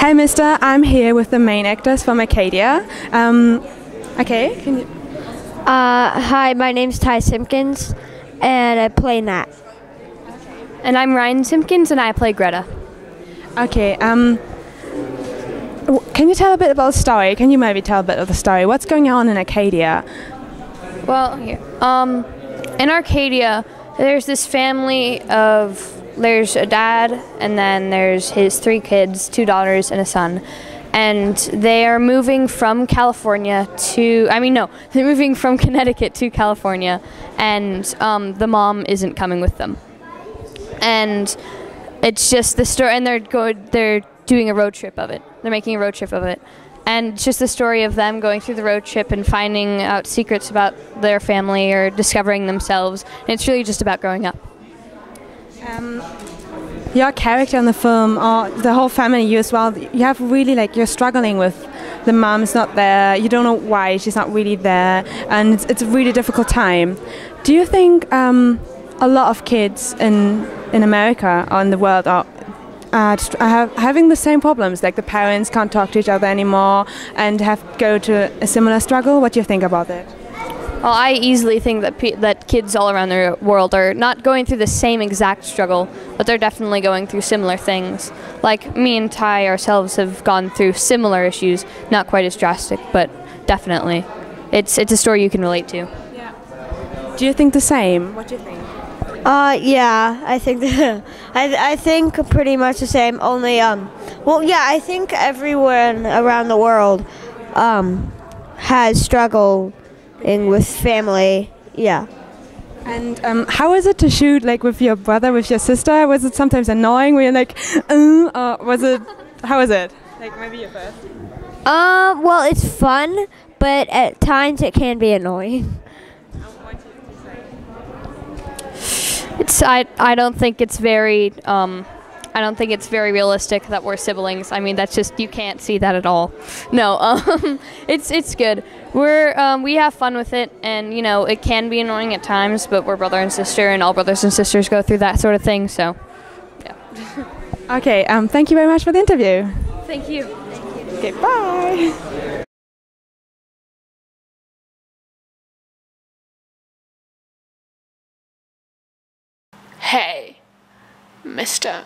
Hey, Mister. I'm here with the main actors from Arcadia. Um, okay, can you? Uh, hi, my name's Ty Simpkins, and I play Nat. And I'm Ryan Simpkins, and I play Greta. Okay. Um, can you tell a bit about the story? Can you maybe tell a bit of the story? What's going on in Arcadia? Well, here, um, in Arcadia, there's this family of there's a dad, and then there's his three kids, two daughters and a son, and they are moving from California to. I mean, no, they're moving from Connecticut to California, and um, the mom isn't coming with them, and it's just the story, and they're go they're doing a road trip of it. They're making a road trip of it. And it's just the story of them going through the road trip and finding out secrets about their family or discovering themselves. And it's really just about growing up. Your character in the film, or the whole family, you as well. You have really like you're struggling with the mom's not there. You don't know why she's not really there, and it's, it's a really difficult time. Do you think um, a lot of kids in in America or in the world are uh, just have, having the same problems? Like the parents can't talk to each other anymore and have go to a similar struggle. What do you think about that? Well, I easily think that pe- that kids all around the world are not going through the same exact struggle, but they're definitely going through similar things. Like me and Ty ourselves have gone through similar issues, not quite as drastic, but definitely. It's it's a story you can relate to. Yeah. Do you think the same? What do you think? Uh, yeah, I think I I think pretty much the same. Only um, well, yeah, I think everyone around the world um has struggling with family. Yeah. And um, how is it to shoot like with your brother, with your sister? Was it sometimes annoying? Were you like, uh, or was it? How was it? Like maybe your first. Um, well, it's fun, but at times it can be annoying. It's I I don't think it's very um I don't think it's very realistic that we're siblings. I mean, that's just you can't see that at all. No, um, it's it's good. We're um, we have fun with it, and you know it can be annoying at times, but we're brother and sister, and all brothers and sisters go through that sort of thing. So, yeah. Okay. Um, thank you very much for the interview. Thank you. Okay. Bye. Hey, mister.